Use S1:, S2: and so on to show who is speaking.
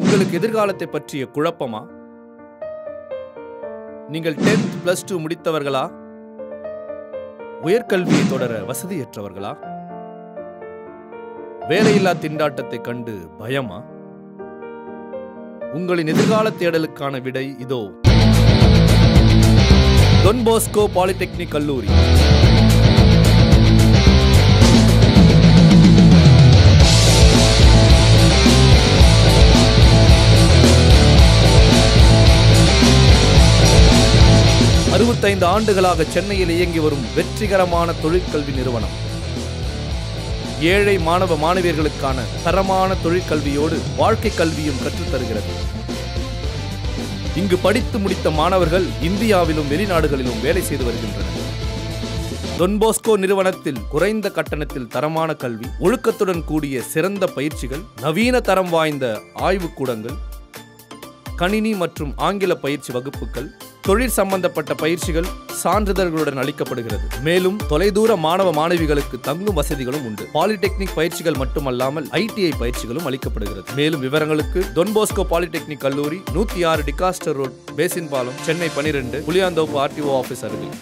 S1: உங்களுக்கு எதிர்காலத்தை பற்றிய குழப்பமா? நீங்கள் 10th பிளஸ் டூ முடித்தவர்களா? உயர்கல்வியை தொடர வசதியற்றவர்களா? வேலையில்லா திண்டாட்டத்தை கண்டு பயமா? உங்களின் எதிர்கால தேடலுக்கான விடை இதோ. டொன் போஸ்கோ பாலிடெக்னிக் கல்லூரி. இருபத்தைந்து ஆண்டுகளாக சென்னையில் இயங்கி வரும் வெற்றிகரமான தொழிற்கல்வி நிறுவனம். ஏழை மாணவ மாணவியர்களுக்கான தரமான தொழிற்கல்வியோடு வாழ்க்கை கல்வியும் கற்றுத்தருகிறது இங்கு படித்து முடித்த மாணவர்கள் இந்தியாவிலும் வெளிநாடுகளிலும் வேலை செய்து வருகின்றனர். தொன்போஸ்கோ நிறுவனத்தில் குறைந்த கட்டணத்தில் தரமான கல்வி ஒழுக்கத்துடன் கூடிய சிறந்த பயிற்சிகள் நவீன தரம் வாய்ந்த ஆய்வுக்கூடங்கள் கணினி மற்றும் ஆங்கில பயிற்சி வகுப்புகள் தொழில் சம்பந்தப்பட்ட பயிற்சிகள் சான்றிதழ்களுடன் அளிக்கப்படுகிறது. மேலும் தொலைதூர மாணவ மாணவிகளுக்கு தங்கும் வசதிகளும் உண்டு. பாலிடெக்னிக் பயிற்சிகள் மட்டுமல்லாமல் ஐடிஐ பயிற்சிகளும் அளிக்கப்படுகிறது. மேலும் விவரங்களுக்கு டொன்போஸ்கோ பாலிடெக்னிக் கல்லூரி நூத்தி ஆறு டிகாஸ்டர் ரோட் பேசின் பாலம் சென்னை பனிரெண்டு புளியாந்தோப்பு ஆர்டிஓ ஆபீஸ் அருகில்.